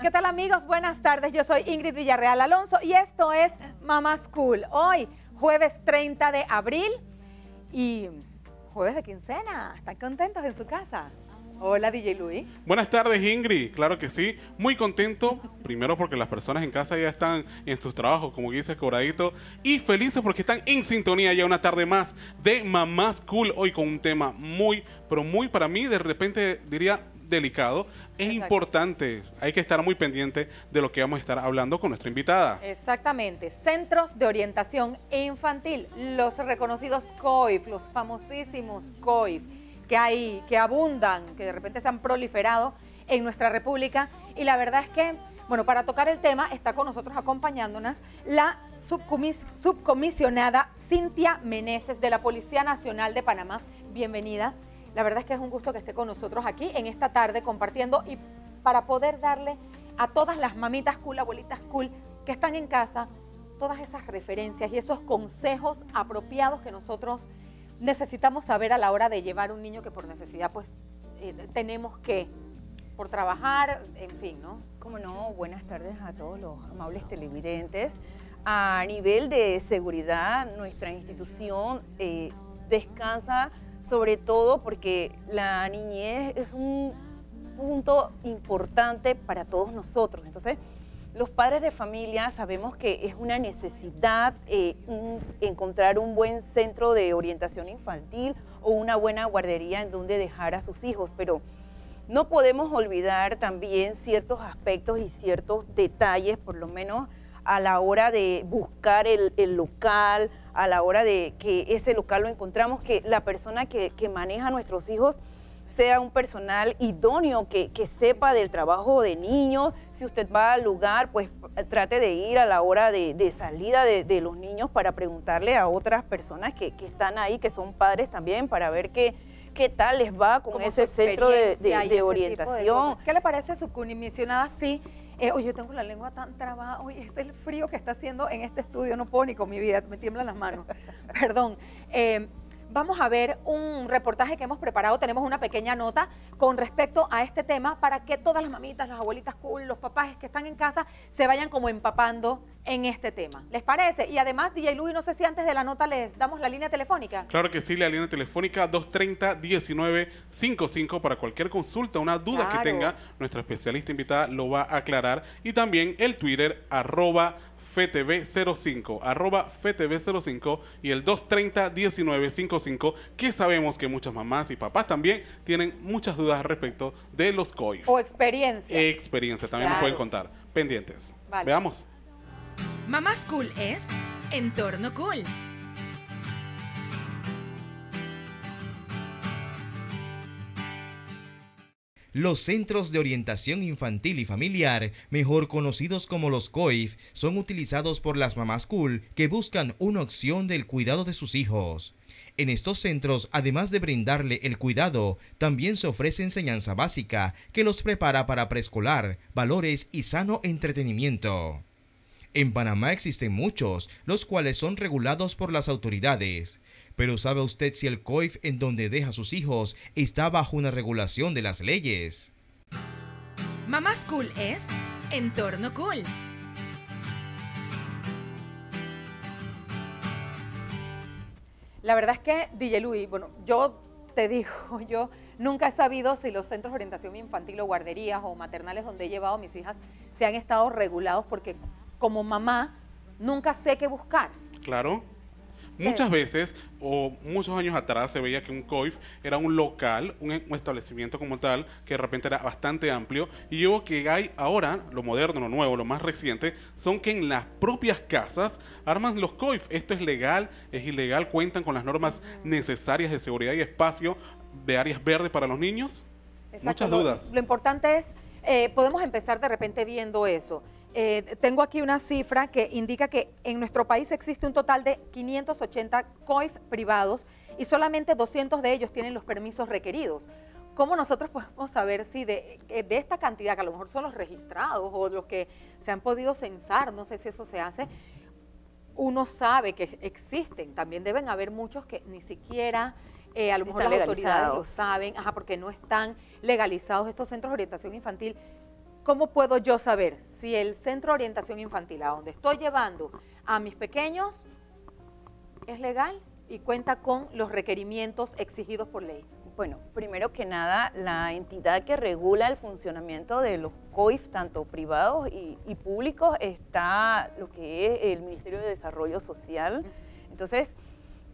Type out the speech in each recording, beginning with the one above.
¿Qué tal amigos? Buenas tardes, yo soy Ingrid Villarreal Alonso y esto es Mama School. Hoy, jueves 30 de abril y jueves de quincena. ¿Están contentos en su casa? Hola DJ Luis. Buenas tardes Ingrid, claro que sí, muy contento, primero porque las personas en casa ya están en sus trabajos, como dice Coradito, y felices porque están en sintonía ya una tarde más de Mamá School, hoy con un tema muy, pero muy para mí de repente diría delicado, es importante, hay que estar muy pendiente de lo que vamos a estar hablando con nuestra invitada. Exactamente, Centros de Orientación Infantil, los reconocidos COIF, los famosísimos COIF, que hay, que abundan, que de repente se han proliferado en nuestra república, y la verdad es que bueno, para tocar el tema está con nosotros acompañándonos la subcomisionada Cintia Meneses de la Policía Nacional de Panamá. Bienvenida. La verdad es que es un gusto que esté con nosotros aquí en esta tarde compartiendo y para poder darle a todas las mamitas cool, abuelitas cool que están en casa, todas esas referencias y esos consejos apropiados que nosotros necesitamos saber a la hora de llevar un niño que por necesidad pues eh, tenemos que, por trabajar, en fin, ¿no? Como no, buenas tardes a todos los amables televidentes. A nivel de seguridad, nuestra institución eh, descansa sobre todo porque la niñez es un punto importante para todos nosotros. Entonces, los padres de familia sabemos que es una necesidad eh, encontrar un buen centro de orientación infantil o una buena guardería en donde dejar a sus hijos, pero no podemos olvidar también ciertos aspectos y ciertos detalles, por lo menos a la hora de buscar el, local, a la hora de que ese local lo encontramos, que la persona que, maneja a nuestros hijos sea un personal idóneo, que, sepa del trabajo de niños. Si usted va al lugar, pues trate de ir a la hora de, salida de, los niños para preguntarle a otras personas que, están ahí, que son padres también, para ver qué, qué tal les va con ese centro de, orientación. ¿Qué le parece su comisionada? Sí eh, oye, yo tengo la lengua tan trabada, oye, es el frío que está haciendo en este estudio, no puedo ni con mi vida, me tiemblan las manos. Perdón. Eh, vamos a ver un reportaje que hemos preparado, tenemos una pequeña nota con respecto a este tema para que todas las mamitas, las abuelitas cool, los papás que están en casa se vayan como empapando en este tema. ¿Les parece? Y además, DJ Luis, no sé si antes de la nota les damos la línea telefónica. Claro que sí, la línea telefónica 230-1955 para cualquier consulta, una duda que tenga, nuestra especialista invitada lo va a aclarar. Y también el Twitter, arroba FTV05, arroba FTV05 y el 230-1955, que sabemos que muchas mamás y papás también tienen muchas dudas respecto de los COIF. O experiencia. Experiencia, también nos pueden contar. Pendientes. Veamos. Mamás Cool es Entorno Cool. Los centros de orientación infantil y familiar, mejor conocidos como los COIF, son utilizados por las mamás cool que buscan una opción del cuidado de sus hijos. En estos centros, además de brindarle el cuidado, también se ofrece enseñanza básica que los prepara para preescolar, valores y sano entretenimiento. En Panamá existen muchos, los cuales son regulados por las autoridades. Pero ¿sabe usted si el COIF en donde deja a sus hijos está bajo una regulación de las leyes? Mamás Cool es Entorno Cool. La verdad es que, DJ Luis, bueno, yo te digo, yo nunca he sabido si los centros de orientación infantil o guarderías o maternales donde he llevado a mis hijas se han estado regulados porque como mamá nunca sé qué buscar. Claro. Muchas veces, o muchos años atrás, se veía que un COIF era un local, un, establecimiento como tal, que de repente era bastante amplio. Y yo que hay ahora, lo moderno, lo nuevo, lo más reciente, son que en las propias casas arman los COIF. Esto es legal, es ilegal, cuentan con las normas necesarias de seguridad y espacio de áreas verdes para los niños. Muchas dudas. Lo, importante es, eh, podemos empezar de repente viendo eso. Eh, tengo aquí una cifra que indica que en nuestro país existe un total de 580 COIF privados y solamente 200 de ellos tienen los permisos requeridos. ¿Cómo nosotros podemos saber si de, eh, de, esta cantidad, que a lo mejor son los registrados o los que se han podido censar, no sé si eso se hace, uno sabe que existen? También deben haber muchos que ni siquiera eh, a lo mejor las autoridades lo saben, ajá, porque no están legalizados estos centros de orientación infantil. ¿Cómo puedo yo saber si el centro de orientación infantil a donde estoy llevando a mis pequeños es legal y cuenta con los requerimientos exigidos por ley? Bueno, primero que nada, la entidad que regula el funcionamiento de los COIF, tanto privados y, y públicos, está lo que es el Ministerio de Desarrollo Social. Entonces,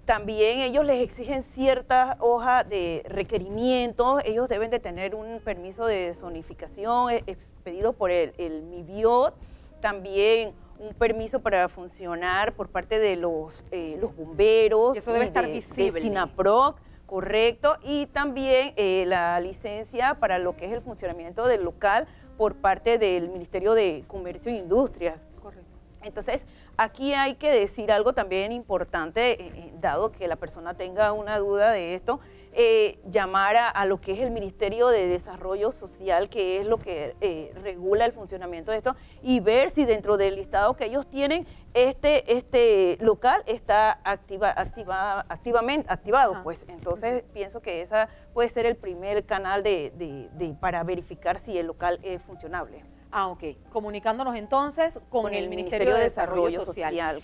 también ellos les exigen ciertas hojas de requerimientos, ellos deben de tener un permiso de zonificación eh, expedido por el, el MIBIOT, también un permiso para funcionar por parte de los, eh, los bomberos. Eso debe estar de- de visible. SINAPROC, correcto, y también eh, la licencia para lo que es el funcionamiento del local por parte del Ministerio de Comercio e Industrias. Correcto. Entonces, aquí hay que decir algo también importante, eh, eh, dado que la persona tenga una duda de esto, eh, llamar a, a lo que es el Ministerio de Desarrollo Social, que es lo que eh, regula el funcionamiento de esto, y ver si dentro del listado que ellos tienen, este, este local está activa, activa, activamente activado. Ajá. Pues entonces pienso que esa puede ser el primer canal de, de- de- para verificar si el local es funcionable. Ah, ok. Comunicándonos entonces con, el, Ministerio, de Desarrollo, Social.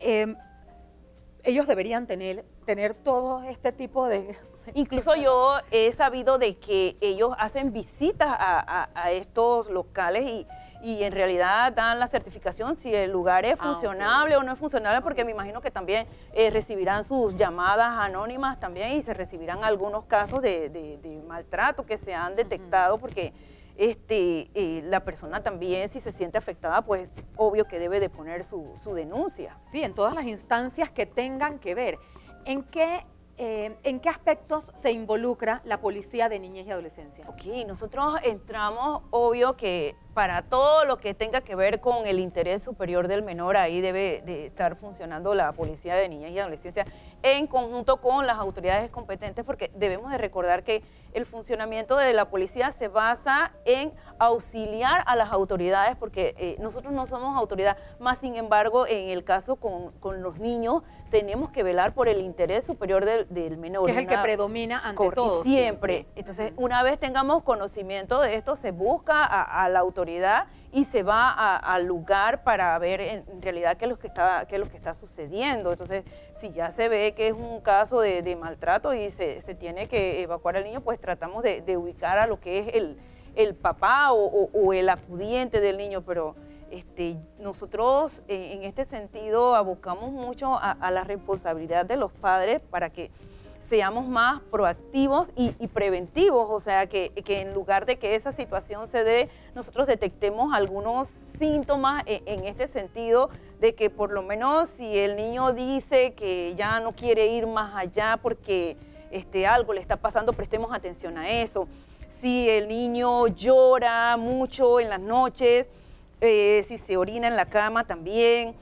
Eh, ellos deberían tener, tener todo este tipo de... Incluso yo he sabido de que ellos hacen visitas a, a- a estos locales y, y en realidad dan la certificación si el lugar es Ah, funcionable o no es funcionable, porque me imagino que también eh, recibirán sus llamadas anónimas también y se recibirán algunos casos de, de- de maltrato que se han detectado, porque este, eh, la persona también si se siente afectada, pues obvio que debe de poner su, su denuncia. Sí, en todas las instancias que tengan que ver. ¿En qué, eh, ¿En qué aspectos se involucra la policía de niñez y adolescencia? Ok, nosotros entramos, obvio que para todo lo que tenga que ver con el interés superior del menor, ahí debe de estar funcionando la Policía de Niñas y Adolescencia en conjunto con las autoridades competentes, porque debemos de recordar que el funcionamiento de la policía se basa en auxiliar a las autoridades, porque eh, nosotros no somos autoridad, más sin embargo, en el caso con, con los niños, tenemos que velar por el interés superior del, del menor. Que es el que predomina ante todo. Siempre. Entonces, una vez tengamos conocimiento de esto, se busca a, a la autoridad y se va al lugar para ver en, realidad qué es, lo que está, qué es lo que está sucediendo. Entonces, si ya se ve que es un caso de, maltrato y se, se tiene que evacuar al niño, pues tratamos de, ubicar a lo que es el, el papá o, el acudiente del niño, pero este, nosotros eh, en este sentido abocamos mucho a la responsabilidad de los padres para que seamos más proactivos y, preventivos, o sea, que, que en lugar de que esa situación se dé, nosotros detectemos algunos síntomas e- en, este sentido de que por lo menos si el niño dice que ya no quiere ir más allá porque este, algo le está pasando, prestemos atención a eso. Si el niño llora mucho en las noches, eh, si se orina en la cama también,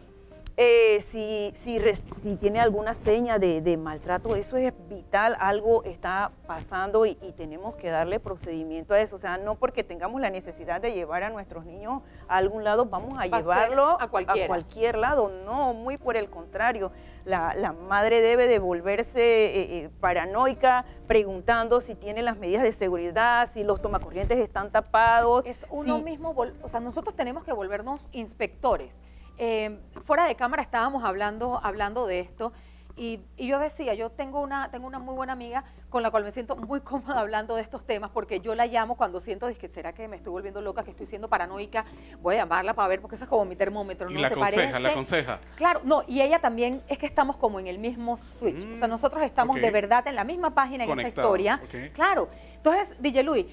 eh, si, si, si tiene alguna seña de, de maltrato, eso es vital, algo está pasando y, y tenemos que darle procedimiento a eso. O sea, no porque tengamos la necesidad de llevar a nuestros niños a algún lado, vamos a Va llevarlo a cualquier lado. No, muy por el contrario. La, la madre debe de volverse eh, eh, paranoica preguntando si tiene las medidas de seguridad, si los tomacorrientes están tapados. Es uno si- mismo, o sea, nosotros tenemos que volvernos inspectores. Eh, fuera de cámara estábamos hablando, hablando de esto y, y yo decía, yo tengo una, tengo una muy buena amiga con la cual me siento muy cómoda hablando de estos temas porque yo la llamo cuando siento, que ¿será que me estoy volviendo loca, que estoy siendo paranoica? Voy a llamarla para ver porque esa es como mi termómetro, Y ¿no la te aconseja, parece? la aconseja. Claro, no, y ella también es que estamos como en el mismo switch. o sea, Mm, nosotros estamos de verdad en la misma página en esta historia. Claro. Entonces, DJ Luis,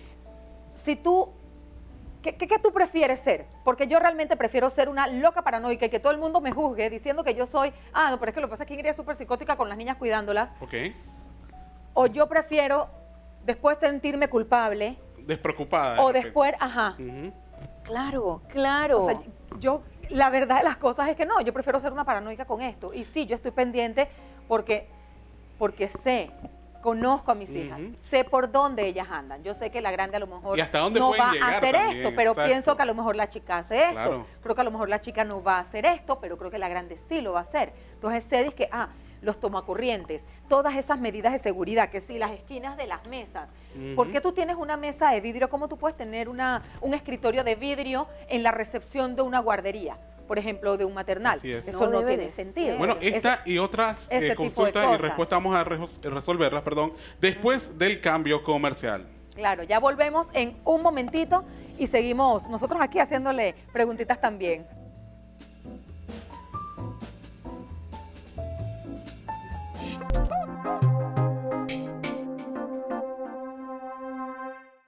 si tú, ¿qué, qué, qué tú prefieres ser? Porque yo realmente prefiero ser una loca paranoica y que todo el mundo me juzgue diciendo que yo soy, ah, no, pero es que lo que pasa es que Ingrid es súper psicótica con las niñas cuidándolas. ¿Ok? O yo prefiero después sentirme culpable. Despreocupada. de O repente. después, ajá. Claro, claro. O sea, yo, la verdad de las cosas es que no, yo prefiero ser una paranoica con esto. Y sí, yo estoy pendiente porque, porque sé, conozco a mis hijas, sé por dónde ellas andan. Yo sé que la grande a lo mejor no va a hacer también, esto, pero exacto. pienso que a lo mejor la chica hace esto. Claro. Creo que a lo mejor la chica no va a hacer esto, pero creo que la grande sí lo va a hacer. Entonces sé que, ah, los tomacorrientes, todas esas medidas de seguridad, que si las esquinas de las mesas. ¿Por qué tú tienes una mesa de vidrio? ¿Cómo tú puedes tener una, un escritorio de vidrio en la recepción de una guardería? Por ejemplo, de un maternal. Eso no, tiene sentido. Bueno, esta y otras eh, consultas y respuestas vamos a resolverlas, perdón, después del cambio comercial. Claro, ya volvemos en un momentito y seguimos nosotros aquí haciéndole preguntitas también.